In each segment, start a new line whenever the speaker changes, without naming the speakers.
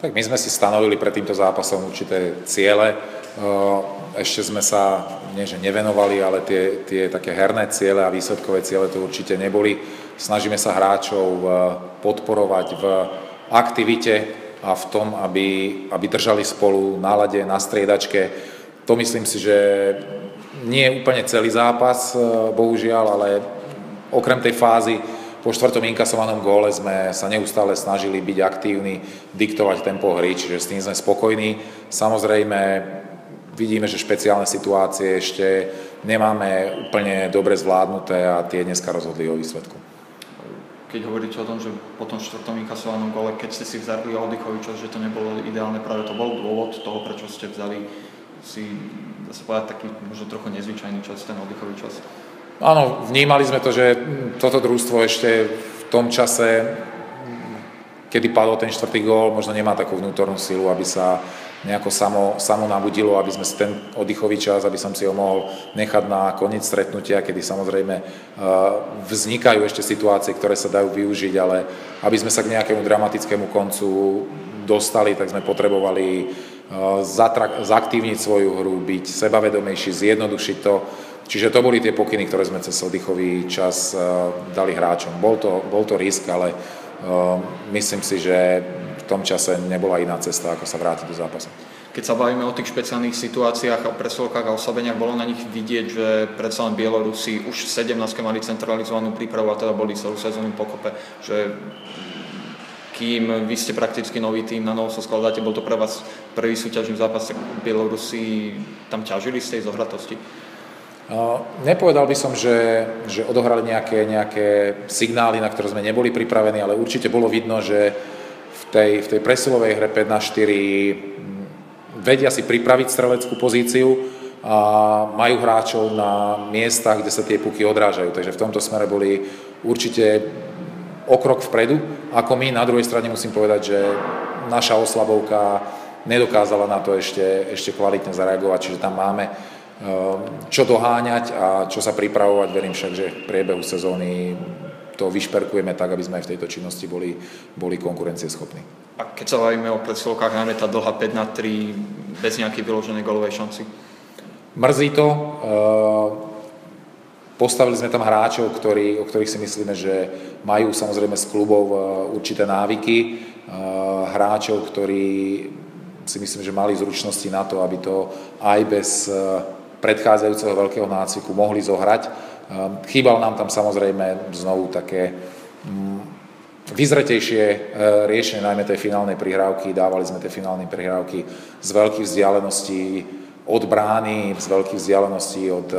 Tak my sme si stanovili pred týmto zápasom určité ciele. Ešte sme sa, nie že nevenovali, ale tie, tie také herné ciele a výsledkové ciele to určite neboli. Snažíme sa hráčov podporovať v aktivite a v tom, aby, aby držali spolu nálade na striedačke. To myslím si, že nie je úplne celý zápas, bohužiaľ, ale okrem tej fázy po štvrtom inkasovanom góle sme sa neustále snažili byť aktívni, diktovať tempo hry, čiže s tým sme spokojní. Samozrejme, vidíme, že špeciálne situácie ešte nemáme úplne dobre zvládnuté a tie dneska rozhodli o výsledku.
Keď hovoríte o tom, že po tom štvrtom inkasovanom gole, keď ste si vzali Oddychoviča, že to nebolo ideálne, práve to bol dôvod toho, prečo ste vzali si, dá sa povedať, taký možno trochu nezvyčajný čas, ten Oddychovič čas.
Áno, vnímali sme to, že toto družstvo ešte v tom čase, kedy padol ten štvrtý gól, možno nemá takú vnútornú silu, aby sa nejako samo, samo nabudilo, aby sme si ten oddychový čas, aby som si ho mohol nechať na koniec stretnutia, kedy samozrejme uh, vznikajú ešte situácie, ktoré sa dajú využiť, ale aby sme sa k nejakému dramatickému koncu dostali, tak sme potrebovali uh, zaktívniť svoju hru, byť sebavedomejší, zjednodušiť to, Čiže to boli tie pokyny, ktoré sme cez oddychový čas eh, dali hráčom. Bol to, bol to risk, ale uh, myslím si, že v tom čase nebola iná cesta, ako sa vrátiť do zápasu.
Keď sa bavíme o tých špeciálnych situáciách a presilkách a oslabeniach, bolo na nich vidieť, že predsa len Bielorusi už v 17. mali centralizovanú prípravu a teda boli celú sezónu pokope, že kým vy ste prakticky nový tým, na novo sa skladáte, bol to pre vás prvý súťažný zápas, tak Bielorusi tam ťažili z tej zohratosti?
Nepovedal by som, že, že odohrali nejaké, nejaké signály, na ktoré sme neboli pripravení, ale určite bolo vidno, že v tej, v tej presilovej hre 5 na 4 vedia si pripraviť streleckú pozíciu a majú hráčov na miestach, kde sa tie puky odrážajú. Takže v tomto smere boli určite o krok vpredu, ako my. Na druhej strane musím povedať, že naša oslabovka nedokázala na to ešte, ešte kvalitne zareagovať, čiže tam máme čo doháňať a čo sa pripravovať. Verím však, že v priebehu sezóny to vyšperkujeme tak, aby sme aj v tejto činnosti boli, boli konkurencieschopní.
A keď sa bavíme o predsilovkách, najmä tá dlhá 5 na 3 bez nejakej vyloženej golovej šanci?
Mrzí to. Ehm, postavili sme tam hráčov, ktorí, o ktorých si myslíme, že majú samozrejme z klubov ehm, určité návyky. Hráčov, ktorí si myslím, že mali zručnosti na to, aby to aj bez predchádzajúceho veľkého nácviku mohli zohrať. Ehm, chýbal nám tam samozrejme znovu také mm, vyzretejšie e, riešenie najmä tej finálnej prihrávky. Dávali sme tie finálne prihrávky z veľkých vzdialeností od brány, z veľkých vzdialeností od e,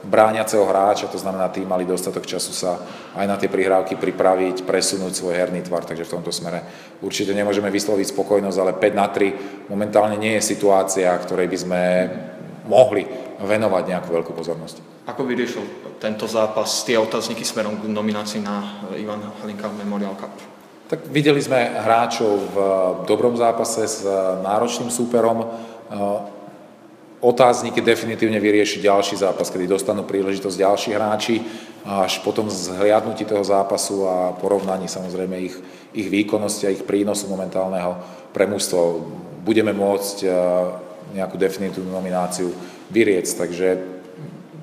bráňaceho hráča, to znamená, tí mali dostatok času sa aj na tie prihrávky pripraviť, presunúť svoj herný tvar, takže v tomto smere určite nemôžeme vysloviť spokojnosť, ale 5 na 3 momentálne nie je situácia, ktorej by sme mohli venovať nejakú veľkú pozornosť.
Ako vyriešil tento zápas tie otázniky smerom k nominácii na Ivan Hlinka Memorial Cup?
Tak videli sme hráčov v dobrom zápase s náročným súperom. Otázniky definitívne vyrieši ďalší zápas, kedy dostanú príležitosť ďalší hráči až potom zhliadnutí toho zápasu a porovnaní samozrejme ich, ich výkonnosti a ich prínosu momentálneho pre mústvo budeme môcť nejakú definitívnu nomináciu vyriec. Takže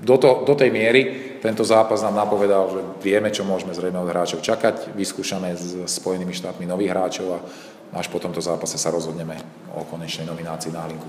do, to, do tej miery tento zápas nám napovedal, že vieme, čo môžeme zrejme od hráčov čakať, vyskúšame s Spojenými štátmi nových hráčov a až po tomto zápase sa rozhodneme o konečnej nominácii na hlinku.